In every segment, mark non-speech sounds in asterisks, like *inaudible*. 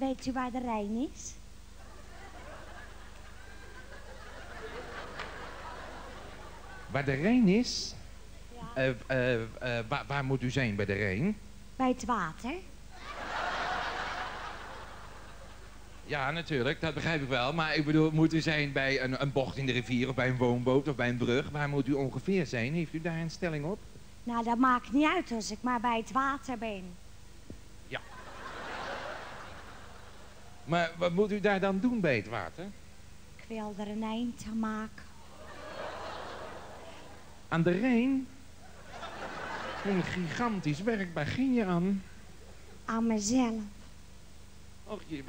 weet u waar de Rijn is? Waar de Rijn is? Ja. Eh, eh, eh, waar, waar moet u zijn bij de Rijn? Bij het water. Ja, natuurlijk, dat begrijp ik wel. Maar ik bedoel, moet u zijn bij een, een bocht in de rivier of bij een woonboot of bij een brug? Waar moet u ongeveer zijn? Heeft u daar een stelling op? Nou, dat maakt niet uit als ik maar bij het water ben. Maar wat moet u daar dan doen bij het water? Ik wil er een eind aan maken. Aan de Rijn? Een gigantisch werk, waar ging je aan? Aan mezelf. Och, je...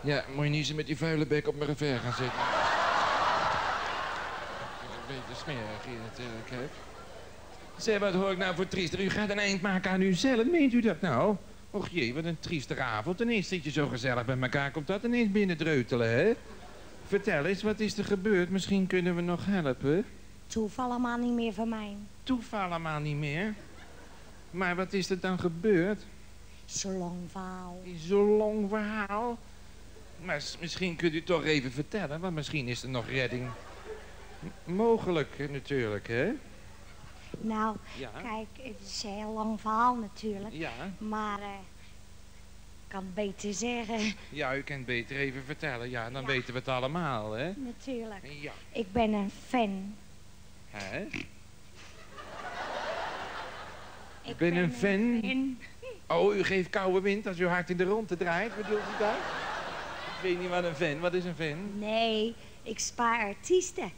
Ja, moet je niet zo met die vuile bek op mijn revers gaan zitten. Een beetje smerig hier natuurlijk, hè. Zeg, wat hoor ik nou voor triester? U gaat een eind maken aan uzelf, meent u dat nou? Och jee, wat een triestige avond. Ineens zit je zo gezellig bij elkaar, komt dat ineens binnendreutelen, hè? Vertel eens, wat is er gebeurd? Misschien kunnen we nog helpen. Toeval allemaal niet meer van mij. Toeval allemaal niet meer. Maar wat is er dan gebeurd? Zo lang verhaal. Zo'n lang verhaal. Maar misschien kunt u toch even vertellen, want misschien is er nog redding m- mogelijk natuurlijk, hè? Nou, Ja. kijk, het is een heel lang verhaal natuurlijk. Ja, Maar, eh, ik kan het beter zeggen, ja, u kunt beter even vertellen. Ja, dan Ja. weten we het allemaal, hè? natuurlijk. Ja. Ik ben een fan. Hè? Ik ben een fan? fan. Oh, u geeft koude wind als uw hart in de ronde draait, bedoelt u dat? Ik weet niet wat een fan, wat is een fan? Nee, ik spaar artiesten.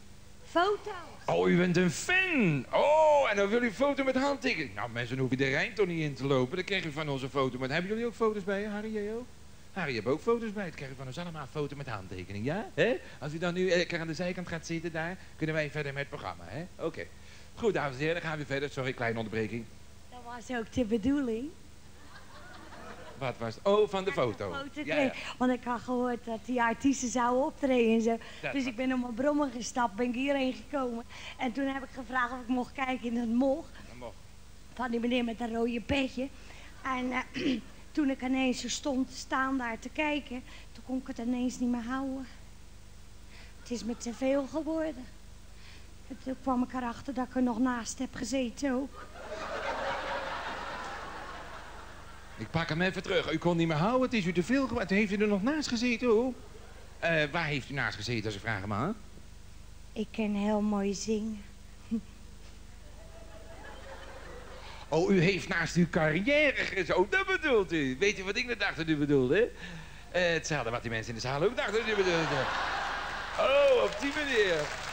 Foto's. Oh, u bent een fan! Oh, en dan wil u foto met handtekening. Nou, mensen, je de Rijn toch niet in te lopen. Dan krijg je van onze foto. Maar hebben jullie ook foto's bij je, Harry? Jij ook? Harry, je hebt ook foto's bij. Dan krijg je van ons allemaal een foto met handtekening, ja? Hè? Als u dan nu lekker aan de zijkant gaat zitten daar, kunnen wij verder met het programma, hè? Oké. Goed, dames en heren, dan gaan we verder. Sorry, kleine onderbreking. Dat was ook de bedoeling. Wat was het? Oh, van de foto. Ja. Want ik had gehoord dat die artiesten zouden optreden en zo. Dat dus ik ben op mijn brommer gestapt, ben ik hierheen gekomen. En toen heb ik gevraagd of ik mocht kijken in het mocht. Van die meneer met dat rode petje. En eh, *clears throat* toen ik ineens zo stond te staan daar te kijken, toen kon ik het ineens niet meer houden. Het is me te veel geworden. En toen kwam ik erachter dat ik er nog naast heb gezeten ook. Ik pak hem even terug. U kon niet meer houden. Het is u te veel geworden. Heeft u er nog naast gezeten, hoor? Eh, waar heeft u naast gezeten, als ik vraag hem aan? Ik kan heel mooi zingen. Oh, u heeft naast uw carrière gezeten. Oh, dat bedoelt u. Weet u wat ik net dacht dat u bedoelde? Eh, hetzelfde wat die mensen in de zaal ook dachten dat u bedoelde. Oh, op die manier.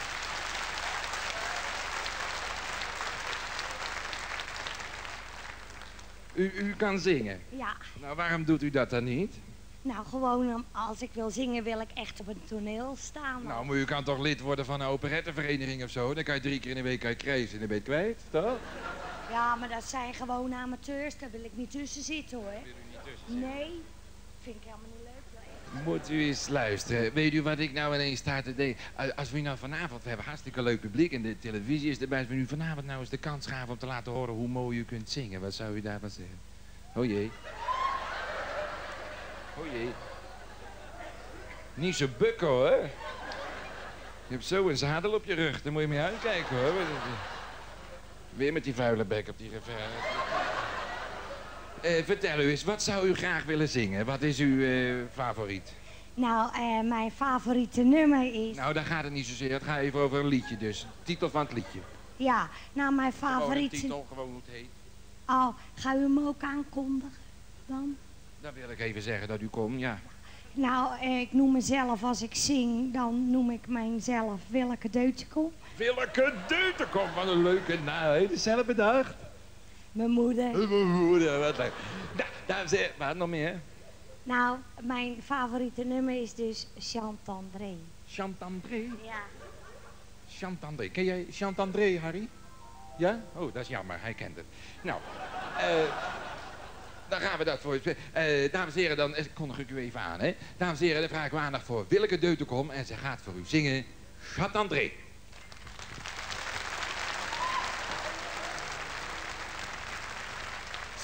U, u kan zingen. Ja, Nou, waarom doet u dat dan niet? nou gewoon als ik wil zingen wil ik echt op een toneel staan. Nou, maar u kan toch lid worden van een operettevereniging of zo? Dan kan je drie keer in de week krijgen en dan ben je kwijt, toch? Ja, maar dat zijn gewoon amateurs, daar wil ik niet tussen zitten hoor. Nee, vind ik helemaal niet leuk. Moet u eens luisteren. Weet u wat ik nou ineens sta te denken? Als we nou vanavond, we hebben hartstikke leuk publiek en de televisie is erbij. Als we nu vanavond nou eens de kans gaven om te laten horen hoe mooi u kunt zingen. Wat zou u daarvan zeggen? Oh jee. Oh jee. Niet zo bukken hoor. Je hebt zo een zadel op je rug, daar moet je mee uitkijken hoor. Weer met die vuile bek op die revers. Eh, vertel u eens, wat zou u graag willen zingen? Wat is uw eh, favoriet? Nou, eh, mijn favoriete nummer is... Nou, daar gaat het niet zozeer. Het gaat even over een liedje dus. Titel van het liedje. Ja, nou mijn Gewoon favoriete... titel, gewoon hoe het heet. Oh, ga u hem ook aankondigen dan? Dan wil ik even zeggen dat u komt, ja. Nou, ik noem mezelf als ik zing, dan noem ik mijzelf Willeke Deutekom. Willeke Deutenkom, wat een leuke naam. Het zelf bedacht? Mijn moeder. Mijn moeder, wat leuk. Nou, dames en heren, wat nog meer? Nou, mijn favoriete nummer is dus Chant-André. Chant-André. Ja. Chant-André. Ken jij Chant-André, Harry? Ja? Oh, dat is jammer. Hij kent het. Nou, eh... dan gaan we dat voor u. Eh, dames en heren, dan kondig ik u even aan, hè. Dames en heren, dan vraag ik u aandacht voor Willeke Deutenkom. En ze gaat voor u zingen Chant-André.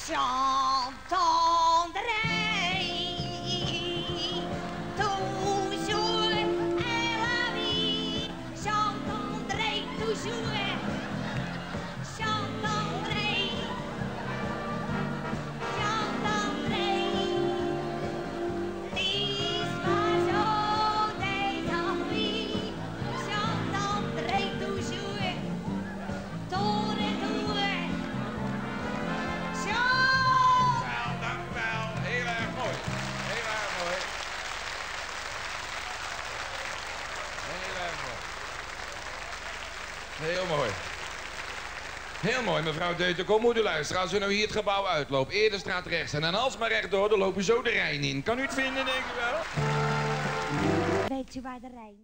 Chant-André, Heel mooi. Heel mooi, mevrouw Deuter. Kom, moet u luisteren. Als we nou hier het gebouw uitlopen, eerder straat rechts en dan alsmaar rechtdoor, dan lopen we zo de Rijn in. Kan u het vinden, denk ik wel? Weet u waar de Rijn